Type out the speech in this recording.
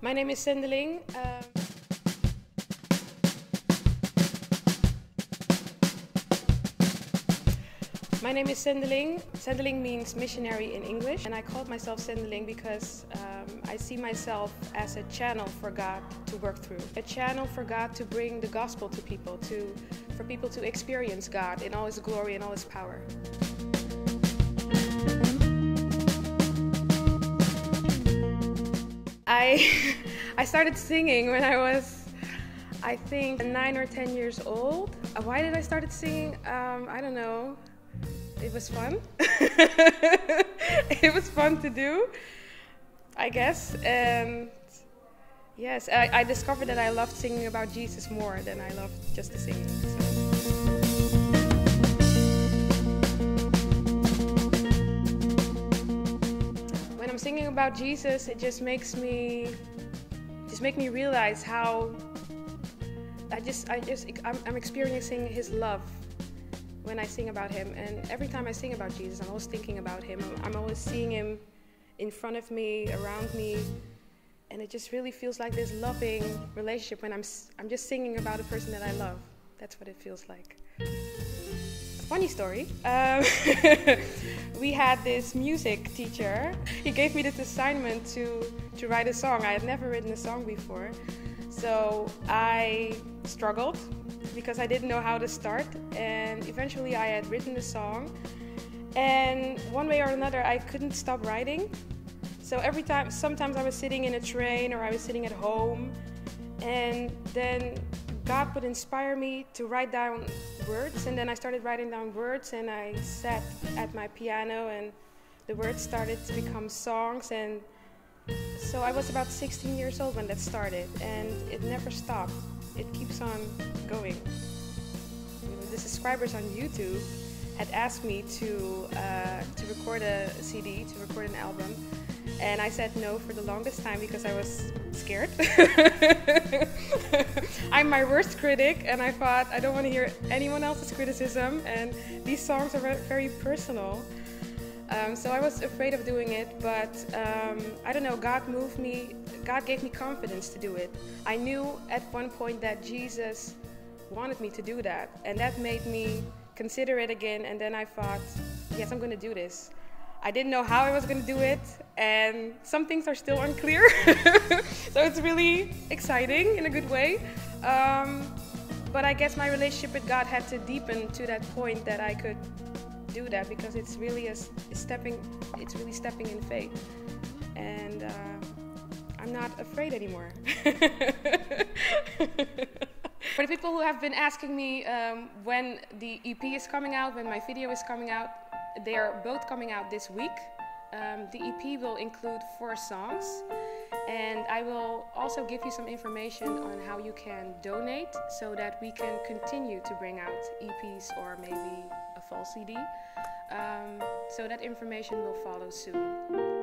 My name is Zendeling. Um, my name is Zendeling. Zendeling means missionary in English, and I called myself Sendeling because um, I see myself as a channel for God to work through, a channel for God to bring the gospel to people, to for people to experience God in all His glory and all His power. I I started singing when I was I think nine or ten years old. Uh, Why did I start singing? Um, I don't know. It was fun. it was fun to do, I guess. And yes, I, I discovered that I loved singing about Jesus more than I loved just the singing. So. Singing about Jesus, it just makes me just make me realize how I just I just I'm, I'm experiencing His love when I sing about Him, and every time I sing about Jesus, I'm always thinking about Him. I'm, I'm always seeing Him in front of me, around me, and it just really feels like this loving relationship when I'm I'm just singing about a person that I love. That's what it feels like. Funny story. Um, we had this music teacher. He gave me this assignment to to write a song. I had never written a song before, so I struggled because I didn't know how to start. And eventually, I had written the song, and one way or another, I couldn't stop writing. So every time, sometimes I was sitting in a train or I was sitting at home, and then God would inspire me to write down words, and then I started writing down words, and I sat at my piano, and the words started to become songs, and so I was about 16 years old when that started, and it never stopped. It keeps on going. The subscribers on YouTube had asked me to uh, to record a CD, to record an album, and I said no for the longest time because I was scared. I'm my worst critic, and I thought I don't want to hear anyone else's criticism, and these songs are very personal. Um, so I was afraid of doing it, but um, I don't know. God moved me. God gave me confidence to do it. I knew at one point that Jesus wanted me to do that, and that made me consider it again. And then I thought, yes, I'm going to do this. I didn't know how I was going to do it, and some things are still unclear. so it's really exciting in a good way. Um, but I guess my relationship with God had to deepen to that point that I could do that because it's really a, s- stepping. It's really stepping in faith, and uh, I'm not afraid anymore. For the people who have been asking me um, when the EP is coming out, when my video is coming out, they are both coming out this week. Um, the EP will include four songs, and I will also give you some information on how you can donate so that we can continue to bring out EPs or maybe a full CD. Um, so that information will follow soon.